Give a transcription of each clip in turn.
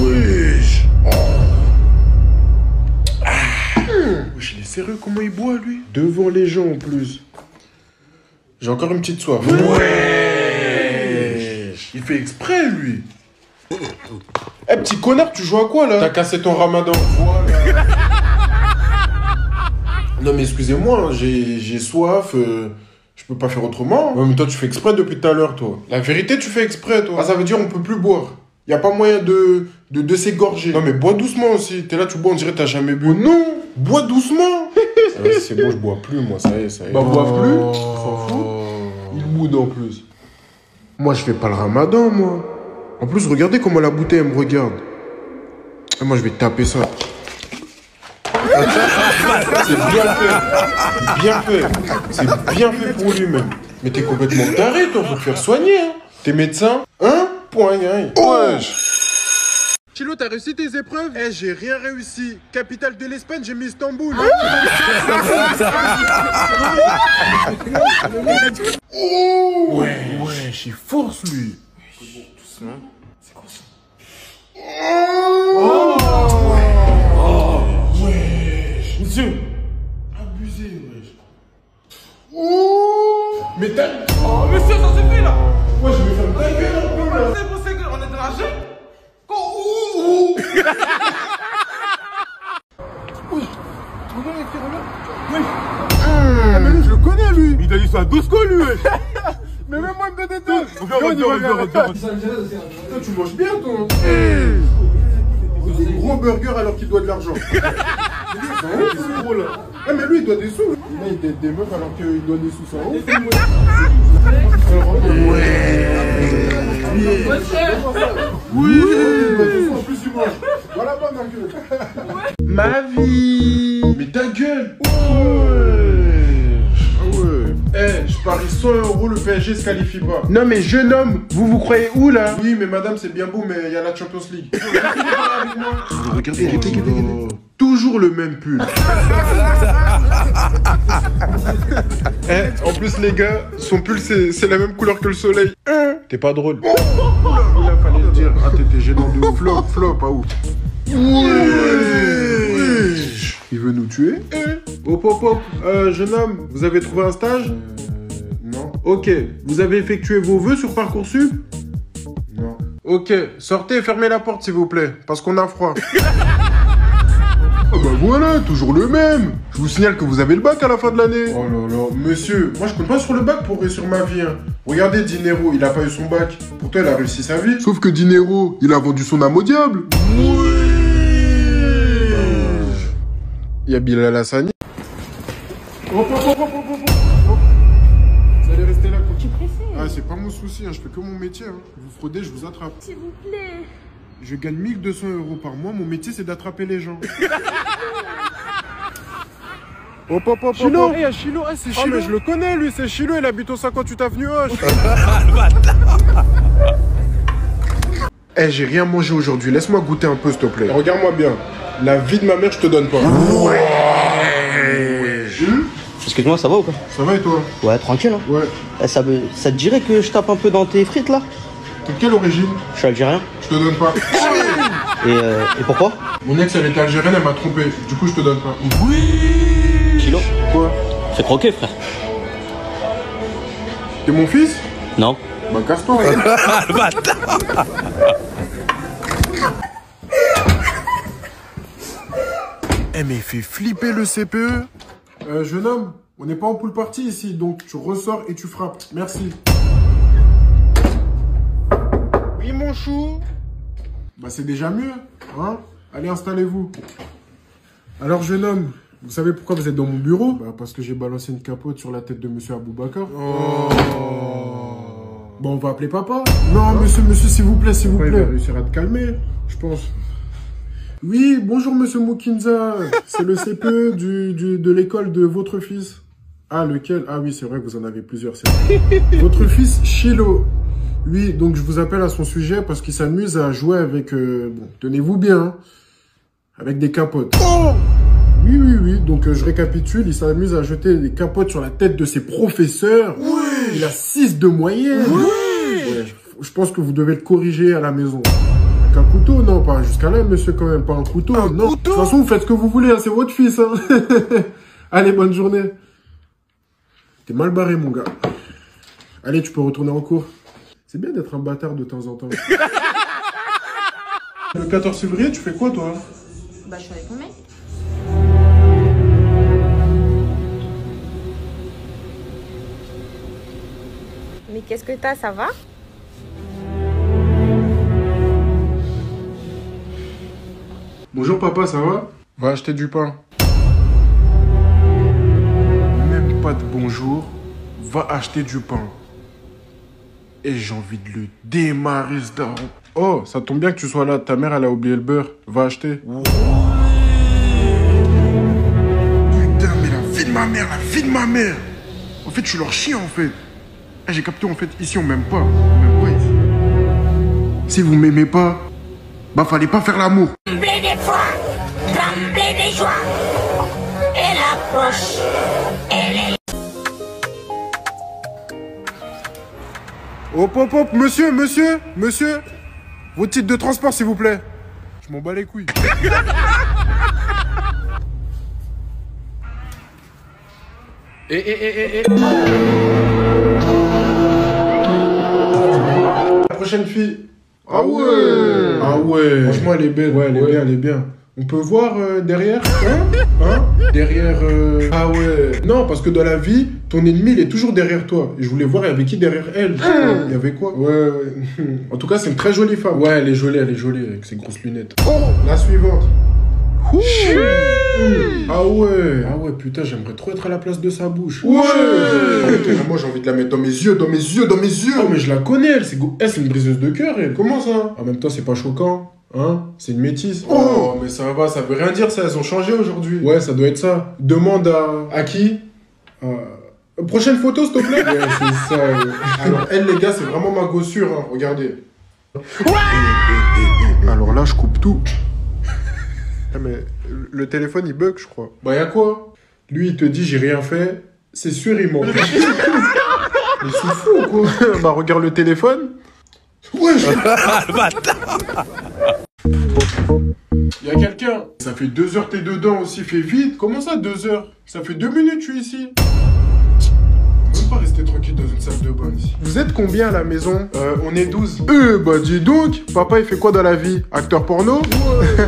Wesh oh. ah. Wesh, il est sérieux comment il boit lui? Devant les gens en plus. J'ai encore une petite soif. Wesh Il fait exprès lui Eh petit connard, tu joues à quoi là? T'as cassé ton ramadan. Voilà. non mais excusez-moi, hein, j'ai soif. Euh, je peux pas faire autrement. Ouais, mais toi, tu fais exprès depuis tout à l'heure, toi. La vérité, tu fais exprès, toi. Ah, ça veut dire on peut plus boire. Y a pas moyen de, de, de s'égorger. Non, mais bois doucement aussi. T'es là, tu bois, on dirait que t'as jamais bu. Oh, non Bois doucement C'est bon, je bois plus, moi, ça y est, ça y est. Bah, bois plus, s'en fout. Il boude en plus. Moi, je fais pas le ramadan, moi. En plus, regardez comment la bouteille, elle me regarde. Et moi, je vais taper ça. C'est bien fait. Bien fait. C'est bien fait pour lui-même. Mais t'es complètement taré, toi. Faut te faire soigner. Hein. T'es médecin Hein? Point, hein. Wesh. Chilo, t'as réussi tes épreuves? Eh, j'ai rien réussi. Capitale de l'Espagne, j'ai mis Istanbul. oh ouais, ouais, j'ai force lui. Doucement. C'est quoi ça? Oh, oh. Wesh. Monsieur. Abusé, wesh. Oh Mais t'as... Oh, monsieur, ça suffit là Ouais, je vais faire ta gueule. C'est ça qu'on est dans la jeune Quand ouh ouh Oui. Oui. Ah, mais lui, je le connais lui. Il t'a dit ça à 12 quoi lui Mais même moi, il me donne des deux. Toi, tu manges bien, toi. Des gros burgers alors qu'il doit de l'argent. C'est gros là. Ah, mais lui, il doit des sous. Là, il des meufs alors qu'il doit des sous sans ouf. Oui. Ma gueule. Ma vie. Mais ta gueule. Ah ouais. Eh, je parie 100 euros, le PSG se qualifie pas. Non mais jeune homme, vous vous croyez où là Oui mais madame c'est bien beau mais il y a la Champions League. regardez, regardez, regardez. Toujours le même pull. eh, en plus les gars, son pull c'est la même couleur que le soleil. Hein T'es pas drôle. Il a fallu le dire. Ah t'étais gênant de flop, flop, ah ouf. Il veut nous tuer Hop hop hop, euh, jeune homme, vous avez trouvé un stage Non. Ok, vous avez effectué vos vœux sur Parcoursup Non. Ok, sortez et fermez la porte s'il vous plaît, parce qu'on a froid. Voilà, toujours le même Je vous signale que vous avez le bac à la fin de l'année Oh là là, monsieur, moi je compte pas sur le bac pour réussir ma vie. Hein. Regardez Dinero, il a pas eu son bac. Pourtant il a réussi sa vie. Sauf que Dinero, il a vendu son âme au diable. Oui Il y a Bilal Hassani. Hop, hop, hop, hop, hop, hop, hop. Vous allez rester là Je suis pressée. Ah, c'est pas mon souci, hein. je fais que mon métier. Hein. Vous fraudez, je vous attrape. S'il vous plaît. Je gagne 1200 euros par mois. Mon métier, c'est d'attraper les gens. Hop, hop, hop, Chilo Eh, Chilo, eh, c'est Chilo. Oh, mais je le connais, lui, c'est Chilo, il habite au 58 avenue Hoche. Eh, j'ai rien mangé aujourd'hui, laisse-moi goûter un peu, s'il te plaît. Regarde-moi bien, la vie de ma mère, je te donne pas. Ouais Excuse-moi, ça va ou quoi Ça va et toi? Ouais, tranquille. Hein. Ouais. Eh, ça, me- ça te dirait que je tape un peu dans tes frites là? T'es de quelle origine Je suis algérien. Je te donne pas. Et, euh, et pourquoi Mon ex, elle était algérienne, elle m'a trompé. Du coup, je te donne pas. Kilo Quoi Fais croquer, frère. T'es mon fils Non. Bah, casse-toi. Eh, mais il fait flipper le CPE. Euh, jeune homme, on n'est pas en pool party ici, donc tu ressors et tu frappes. Merci. Mon chou Bah, c'est déjà mieux, hein Allez, installez-vous. Alors, jeune homme, vous savez pourquoi vous êtes dans mon bureau? Bah, parce que j'ai balancé une capote sur la tête de monsieur Aboubakar. Oh Bon, on va appeler papa. Non, monsieur, monsieur, s'il vous plaît, s'il vous plaît. Il va réussir à te calmer, je pense. Oui, bonjour, monsieur Mukinza. C'est le CPE du, du- de l'école de votre fils. Ah, lequel? Ah oui, c'est vrai que vous en avez plusieurs. c'est vrai. votre fils, Chilo. Oui, donc je vous appelle à son sujet parce qu'il s'amuse à jouer avec... euh, bon, tenez-vous bien. hein, avec des capotes. Oui, oui, oui. Donc, euh, je récapitule. Il s'amuse à jeter des capotes sur la tête de ses professeurs. Oui. Il a 6 de moyenne. Oui. je pense que vous devez le corriger à la maison. Jusqu'à couteau, non, pas jusqu'à là, monsieur, quand même, pas un couteau. non. De toute façon, vous faites ce que vous voulez, hein, c'est votre fils. Hein. Allez, bonne journée. T'es mal barré, mon gars. Allez, tu peux retourner en cours. C'est bien d'être un bâtard de temps en temps. Le 14 février, tu fais quoi, toi? Bah, je suis avec mon mec. Mais qu'est-ce que t'as, ça va? Bonjour, papa, ça va? Va acheter du pain. Même pas de bonjour. Va acheter du pain. Et j'ai envie de le démarrer, ce daron. Oh, ça tombe bien que tu sois là. Ta mère, elle a oublié le beurre. Va acheter. Putain, mais la vie de ma mère, la vie de ma mère. En fait, je suis leur chien, en fait. Eh, j'ai capté, en fait, ici, on m'aime pas. On m'aime pas ici. Si vous m'aimez pas, bah, fallait pas faire l'amour. trembler des fois, trembler des joies. Elle approche, Hop, hop, hop, monsieur, monsieur, monsieur. Vos titres de transport, s'il vous plaît. Je m'en bats les couilles. Eh, eh, eh, eh, eh. La prochaine fille. Ah ouais Ah ouais Franchement, elle est belle. Ouais, elle est bien, elle est bien. On peut voir euh, derrière Hein Hein Derrière... euh, Ah ouais Non, parce que dans la vie, ton ennemi, il est toujours derrière toi. Et je voulais voir, il y avait qui derrière elle? Il y avait quoi? Ouais, ouais. En tout cas, c'est une très jolie femme. Ouais, elle est jolie, elle est jolie, avec ses grosses lunettes. Oh La suivante. Ah ouais Ah ouais, putain, j'aimerais trop être à la place de sa bouche. Ouais Moi, j'ai envie de la mettre dans mes yeux, dans mes yeux, dans mes yeux Oh, mais je la connais, elle, c'est go- elle, c'est une briseuse de cœur, elle. Comment ça? En même temps, c'est pas choquant. Hein? C'est une métisse. Oh, mais ça va, ça veut rien dire ça, elles ont changé aujourd'hui. Ouais, ça doit être ça. Demande à... À qui? Euh, Prochaine photo, s'il te plaît Ouais, c'est ça. ouais. Alors, elle, les gars, c'est vraiment ma gossure, hein. regardez. Alors là, je coupe tout. Ah, mais le téléphone il bug, je crois. Bah, y'a quoi? Lui, il te dit j'ai rien fait. C'est sûr, il ment. mais c'est fou ou quoi Bah, regarde le téléphone. Ouais, Y'a quelqu'un Ça fait deux heures t'es dedans aussi, fais vite. Comment ça, deux heures? Ça fait deux minutes je suis ici. Même pas rester tranquille dans une salle de bain ici. Vous êtes combien à la maison? Euh, on est 12. Euh, bah dis donc, papa il fait quoi dans la vie? Acteur porno?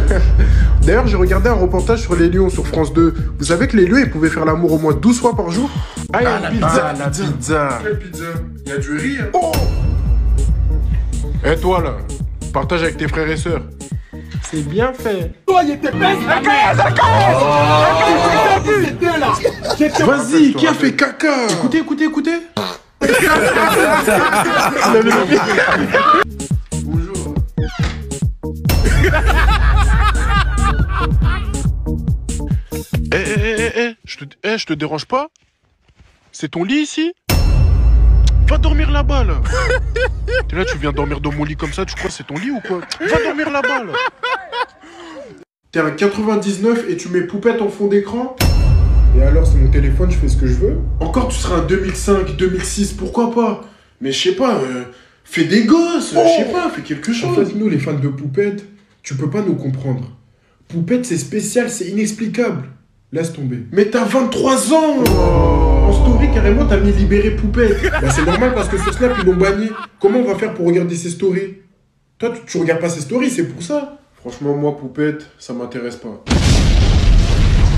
D'ailleurs, j'ai regardé un reportage sur les lions sur France 2. Vous savez que les lions, ils pouvaient faire l'amour au moins 12 fois par jour? Ah, il y a une pizza, la pizza. Quelle pizza? Il y a du riz, hein Oh Et toi, là Partage avec tes frères et sœurs. C'est bien fait. Vas-y, qui a fait caca Écoutez, écoutez, écoutez. Bonjour. Eh, eh, eh, eh, eh, je te, eh, je te dérange pas? C'est ton lit ici? Va dormir là-bas, là T'es là, tu viens dormir dans mon lit comme ça, tu crois que c'est ton lit ou quoi? Va dormir là-bas, là T'es un 99 et tu mets poupette en fond d'écran? Et alors, c'est mon téléphone, je fais ce que je veux? Encore, tu seras un 2005, 2006, pourquoi pas? Mais je sais pas, euh, fais des gosses, je sais pas, fais quelque chose. En fait, nous, les fans de poupette, tu peux pas nous comprendre. Poupette, c'est spécial, c'est inexplicable. Laisse tomber. Mais t'as 23 ans En story, carrément, t'as mis libérer poupette. bah, c'est normal parce que sur Snap, ils l'ont banni. Comment on va faire pour regarder ses stories? Toi, tu, tu regardes pas ses stories, c'est pour ça. Franchement, moi, poupette, ça m'intéresse pas.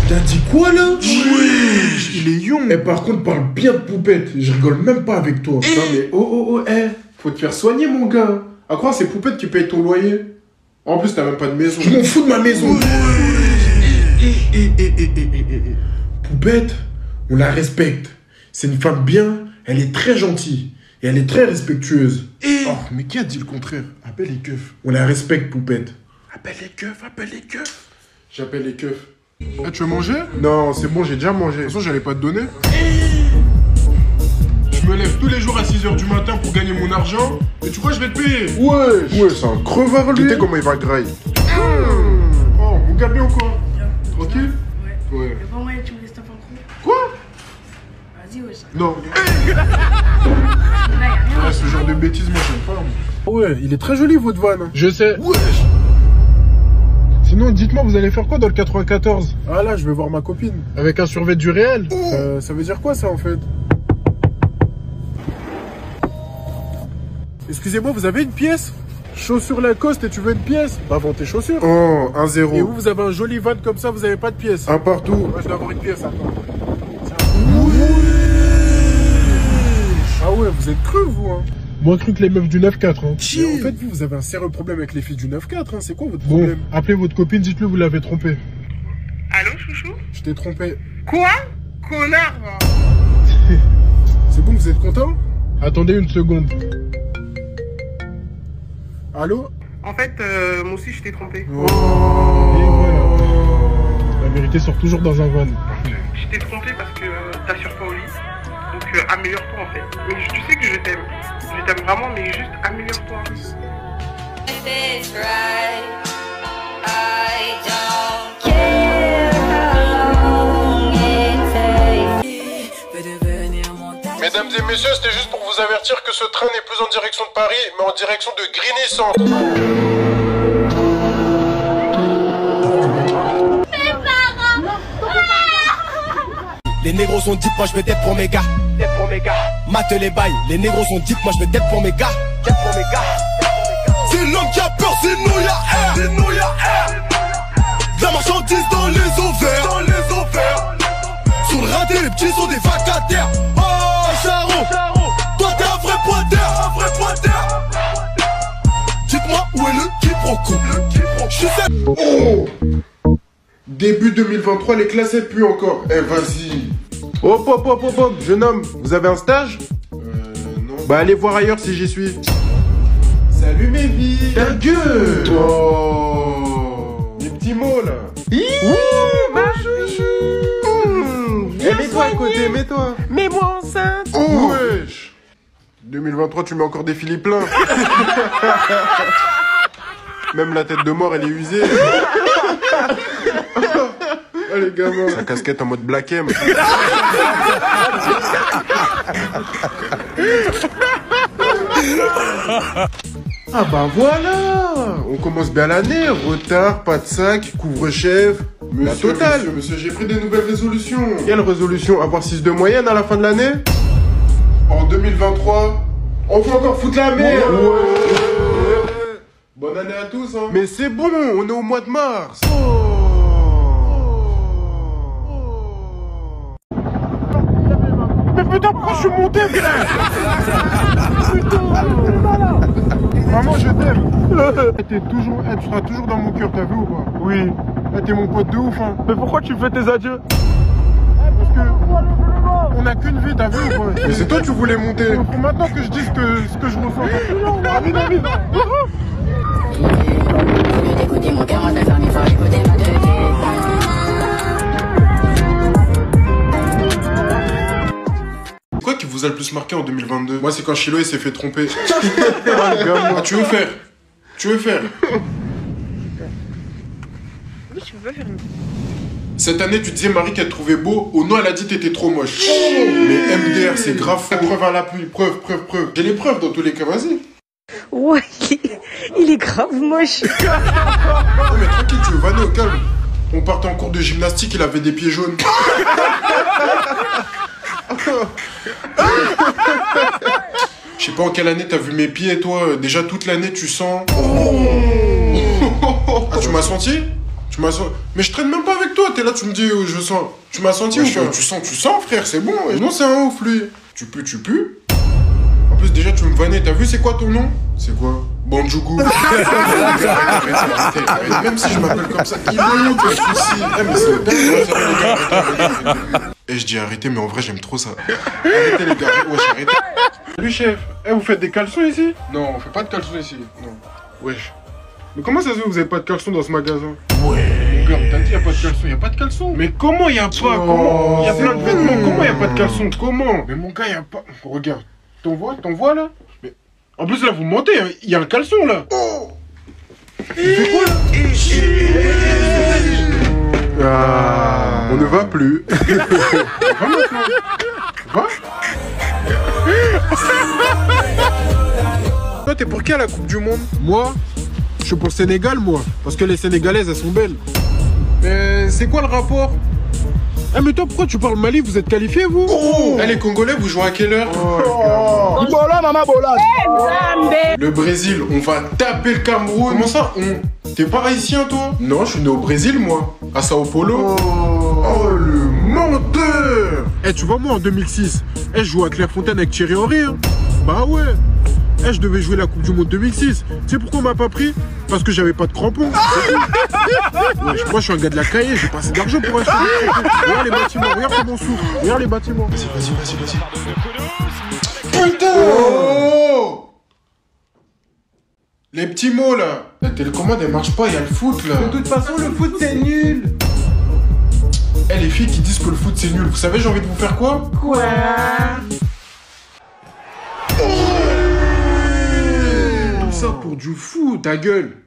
T'as dit quoi là? Wesh, il est young Eh, par contre, parle bien de poupette. Je rigole même pas avec toi. Non, mais oh, oh, oh, eh. Faut te faire soigner, mon gars. À croire, c'est poupette qui paye ton loyer. En plus, t'as même pas de maison. Je m'en fous de ma maison. Eh, eh, eh, eh, eh. Poupette, on la respecte. C'est une femme bien, elle est très gentille. Et elle est très respectueuse. Oh, mais qui a dit le contraire? Appelle les keufs. On la respecte, Poupette. Appelle les keufs, appelle les keufs. J'appelle les keufs. Eh, tu veux manger? Non, c'est bon, j'ai déjà mangé. De toute façon, j'allais pas te donner. Je me lève tous les jours à 6h du matin pour gagner mon argent. Et tu crois que je vais te payer? Ouais, ouais, c'est un crevard lui. Tu sais comment il va grailler. Oh, mon gars bien ou quoi? Tranquille Ouais. Ouais. Y'a pas moyen que tu me laisses taper un coup Quoi? Vas-y, ouais, ça. Non. Ouais, ce genre de bêtises, moi, j'aime pas. moi. Ouais, il est très joli votre van. hein. Je sais. Sinon, dites-moi, vous allez faire quoi dans le 94 Ah là, je vais voir ma copine. Avec un survêt du réel Euh, ça veut dire quoi ça en fait? Excusez-moi, vous avez une pièce? Chaussures Lacoste et tu veux une pièce? Bah vends tes chaussures. Oh, un Et zéro. vous, vous avez un joli van comme ça, vous avez pas de pièce. Un partout. Moi, je dois avoir une pièce attends. Ah ouais, vous êtes cru vous hein. Moins cru que les meufs du 9-4. Hein. En fait, vous, vous avez un sérieux problème avec les filles du 9-4, hein. c'est quoi votre Bon, problème? appelez votre copine, dites-le, vous l'avez trompé. Allô, chouchou? Je t'ai trompé. Quoi? Connard, va C'est bon, vous êtes content? Attendez une seconde. Allô En fait, euh, moi aussi, je t'ai trompé. Et voilà. La vérité sort toujours dans un van. Je t'ai trompé parce que euh, t'assures pas au lit. Donc, euh, améliore-toi, en fait. Mais tu sais que je t'aime. Je t'aime vraiment, mais juste améliore-toi. Mesdames et messieurs, c'était juste pour vous avertir que ce train n'est plus en direction de Paris, mais en direction de Grigny Centre. Les négros sont deep, moi je vais tête pour mes gars. Tête pour mes gars. Mate les bails. Les négros sont deep, moi je vais tête pour mes gars. Tête pour mes gars. C'est l'homme qui a peur, y'a air. Sinon y'a air. De La marchandise dans les ovaires. Dans les ovaires. Sur le raté, les petits sont des vacataires. Sais. Début 2023, les classettes puent encore. Eh, vas-y. Hop, hop, hop, hop, hop, jeune homme, vous avez un stage? Euh, non. Bah, allez voir ailleurs si j'y suis. Salut mes vies Ta gueule. Oh. Les petits mots, là. Ouh, ma chouchou. Eh, mets-toi à côté, mets-toi. Mets-moi enceinte. Oh Wesh. 2023, tu mets encore des filets pleins Même la tête de mort, elle est usée. Oh les gamins Sa casquette en mode Black M. Ah bah voilà. On commence bien l'année, retard, pas de sac, couvre-chef, la totale. Monsieur, monsieur, j'ai pris des nouvelles résolutions. Quelle résolution Avoir 6 de moyenne à la fin de l'année En 2023, on peut encore foutre la merde. Bonne année à tous, hein. Mais c'est bon, on est au mois de mars Mais putain, pourquoi je suis monté, frère Maman, je t'aime. Eh, T'es toujours, tu seras toujours dans mon cœur, t'as vu ou pas? Oui. T'es mon pote de ouf, hein. Mais pourquoi tu fais tes adieux? Parce que on a qu'une vie, t'as vu ou pas? Mais c'est toi tu voulais monter Faut maintenant que je dise que, ce que je ressens. Amine, amine. Écoutez mon cœur, moi je vais faire mes efforts, écoutez ma tête. Quoi qui vous a le plus marqué en 2022 Moi c'est quand Chilo il s'est fait tromper. Ah, tu veux faire? Tu veux faire? Oui, je veux faire une. Cette année tu disais Marie qu'elle te trouvait beau, au nom elle a dit t'étais trop moche. Mais MDR c'est grave fou. Preuve à l'appui, preuve, preuve, preuve. J'ai les preuves dans tous les cas, vas-y. Ouais, il est, grave moche. Non mais tranquille, tu veux vanner au calme. On partait en cours de gymnastique, il avait des pieds jaunes. Je sais pas en quelle année t'as vu mes pieds, toi. Déjà toute l'année, tu sens. Ah, tu m'as senti? Tu m'as senti. Mais je traîne même pas avec toi. T'es là, tu me dis, euh, je sens. Tu m'as senti ou pas? Tu sens, tu sens, frère. C'est bon. ouais. Non, c'est un ouf, lui. Tu pues, tu pues. En plus, déjà, tu me vannais. T'as vu, c'est quoi ton nom? C'est quoi? Banjougou. Arrête, arrête, arrête, arrête. Même si je m'appelle comme ça, il est où le souci Eh, mais c'est dingue, ouais. Eh, je dis arrêtez, mais en vrai, j'aime trop ça. Arrêtez, les gars. Wesh, arrêtez. Salut, chef. Eh, vous faites des caleçons ici? Non, on fait pas de caleçons ici. Non. Wesh. Mais comment ça se fait que vous avez pas de caleçons dans ce magasin? Ouais. Regarde, t'as dit y a pas de caleçons, y a pas de caleçons. Mais comment y a pas? Comment? Y a plein de vêtements, comment y a pas de caleçons? Comment? Mais mon gars, y a pas. Regarde. T'en vois T'en vois là Mais. En plus là, vous mentez, hein. y a un caleçon là. Il fait quoi là Ah, on ne va plus. Va maintenant. Va. Toi, t'es pour qui à la Coupe du Monde Moi, je suis pour le Sénégal, moi. Parce que les Sénégalaises, elles sont belles. Mais c'est quoi le rapport Eh, mais toi, pourquoi tu parles Mali? Vous êtes qualifiés, vous? Eh, les Congolais, vous jouez à quelle heure? Le Brésil, on va taper le Cameroun. Comment ça, on T'es pas haïtien, toi? Non, je suis né au Brésil, moi. À Sao Paulo. Oh, le menteur Eh, tu vois, moi, en 2006, eh, je jouais à Clairefontaine avec Thierry Henry. hein. Bah ouais. Eh, je devais jouer la Coupe du Monde 2006. Tu sais pourquoi on m'a pas pris? Parce que j'avais pas de crampons. Ouais, moi, je suis un gars de la cahier, j'ai pas assez d'argent pour acheter des crampons. Regarde les bâtiments, regarde comment on souffre. Regarde les bâtiments. Vas-y, vas-y, vas-y, vas-y. Putain Oh Les petits mots, là La télécommande, elle marche pas, il y a le foot, là. De toute façon, le foot c'est nul. Eh, les filles qui disent que le foot, c'est nul, vous savez, j'ai envie de vous faire quoi? Quoi? Ça pour du foot, ta gueule